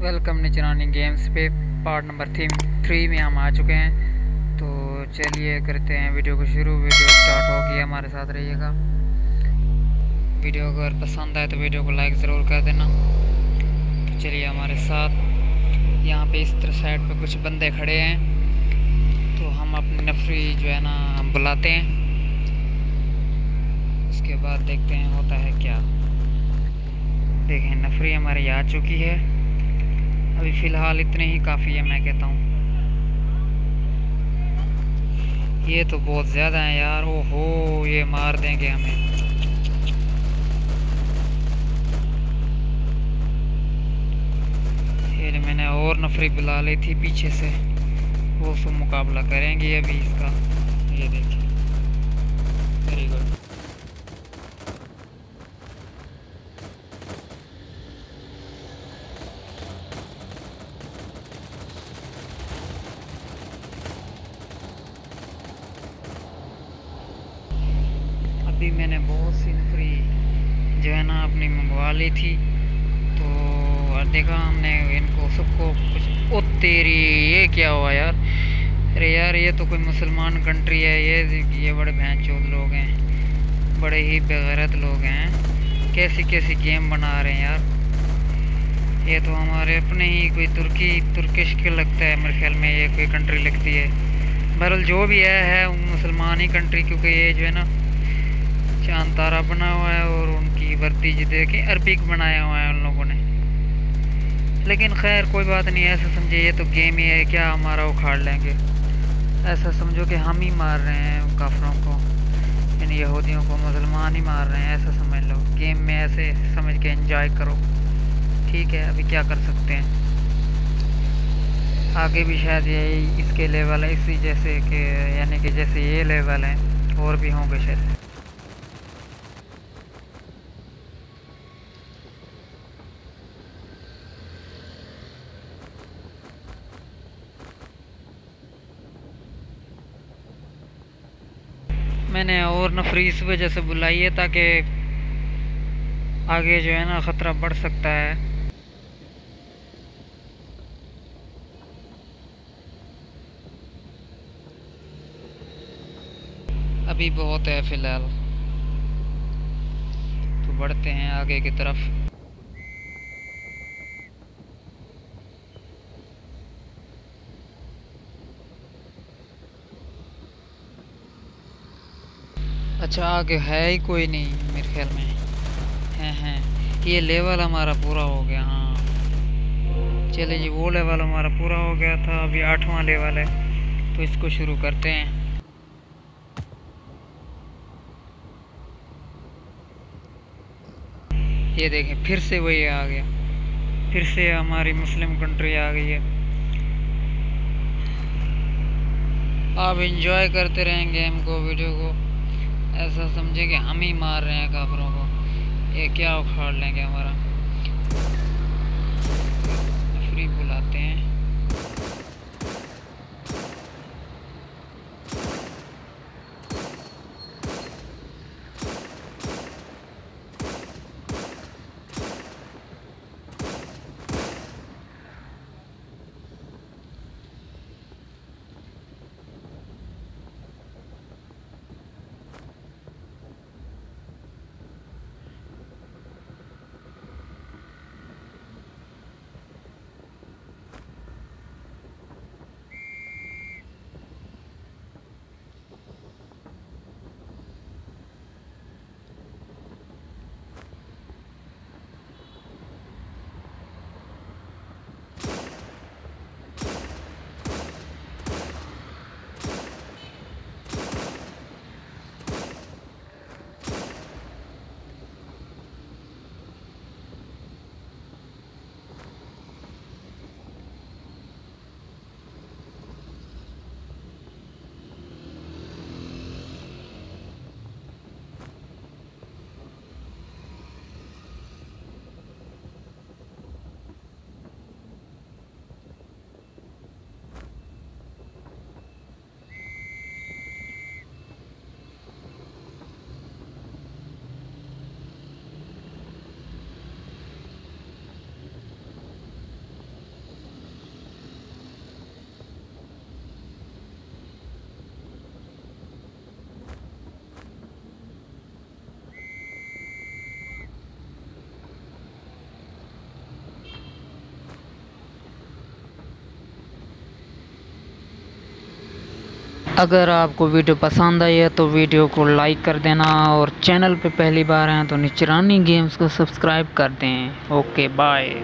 Welcome نچرانی games پہ part number three three میں ہم آ چکے ہیں تو چلیے کرتے ہیں ویڈیو کو شروع ویڈیو سٹارٹ ہوگی ہمارے ساتھ رہیے گا ویڈیو اگر پسند آئے تو ویڈیو کو لائک ضرور کر دینا تو چلیے ہمارے ساتھ یہاں پہ اس طرح سائڈ پہ کچھ بندے کھڑے ہیں تو ہم اپنی نفری جو ہے نا ہم بلاتے ہیں اس کے بعد دیکھتے ہیں ہوتا ہے کیا دیکھیں نفری ہماری آ چکی ہے ابھی فی الحال اتنے ہی کافی ہے میں کہتا ہوں۔ یہ تو بہت زیادہ ہیں یار او ہو یہ مار دیں گے ہمیں۔ میں نے اور نفری بلا لی تھی پیچھے سے۔ وہ سب مقابلہ کریں گے ابھی اس کا۔ یہ دیکھیں۔ ویری گڈ ابھی میں نے بہت سی نفری جو ہے نا اپنی منگوا لی تھی۔ تو دیکھا ہم نے ان کو سب کو کچھ، او تیری، یہ کیا ہوا یار؟ ارے یار، یہ تو کوئی مسلمان کنٹری ہے، یہ یہ بڑے بہن چود لوگ ہیں، بڑے ہی بغیرت لوگ ہیں۔ کیسی کیسی گیم بنا رہے ہیں یار۔ یہ تو ہمارے اپنے ہی کوئی ترکی، ترکش کے لگتا ہے، میرے خیال میں یہ کوئی کنٹری لگتی ہے۔ بہرحال جو بھی ہے ہے مسلمان ہی کنٹری، کیونکہ یہ جو ہے نا چاند تارا بنا ہوا ہے اور ان کی وردی جو دیکھیں عربک بنایا ہوا ہے ان لوگوں نے لیکن خیر کوئی بات نہیں ایسا سمجھے یہ تو گیم ہی ہے کیا ہمارا اکھاڑ لیں گے ایسا سمجھو کہ ہم ہی مار رہے ہیں کافروں کو ان یہودیوں کو مسلمان ہی مار رہے ہیں ایسا سمجھ لو گیم میں ایسے سمجھ کے انجوائے کرو ٹھیک ہے ابھی کیا کر سکتے ہیں آگے بھی شاید یہی اس کے لیول ہے اسی جیسے کہ یعنی کہ جیسے یہ لیول ہیں اور بھی ہوں گے شاید میں نے اور نفری اس وجہ سے بلائی ہے تاکہ آگے جو ہے نا خطرہ بڑھ سکتا ہے۔ ابھی بہت ہے فی الحال۔ تو بڑھتے ہیں آگے کی طرف۔ اچھا آگے ہے ہی کوئی نہیں میرے خیال میں۔ ہیں ہیں۔ یہ لیول ہمارا پورا ہو گیا ہاں۔ چلے جی وہ لیول ہمارا پورا ہو گیا تھا، ابھی آٹھواں لیول ہے۔ تو اس کو شروع کرتے ہیں۔ یہ دیکھیں، پھر سے وہی آ گیا۔ پھر سے ہماری مسلم کنٹری آ گئی ہے۔ آپ انجوائے کرتے رہیں گیم کو ویڈیو کو۔ ایسا سمجھے کہ ہم ہی مار رہے ہیں کافروں کو۔ یہ کیا اکھاڑ لیں گے ہمارا؟ اگر آپ کو ویڈیو پسند آئی ہے تو ویڈیو کو لائک کر دینا اور چینل پہ پہلی بار ہیں تو نچرانی گیمز کو سبسکرائب کر دیں۔ Okay, bye.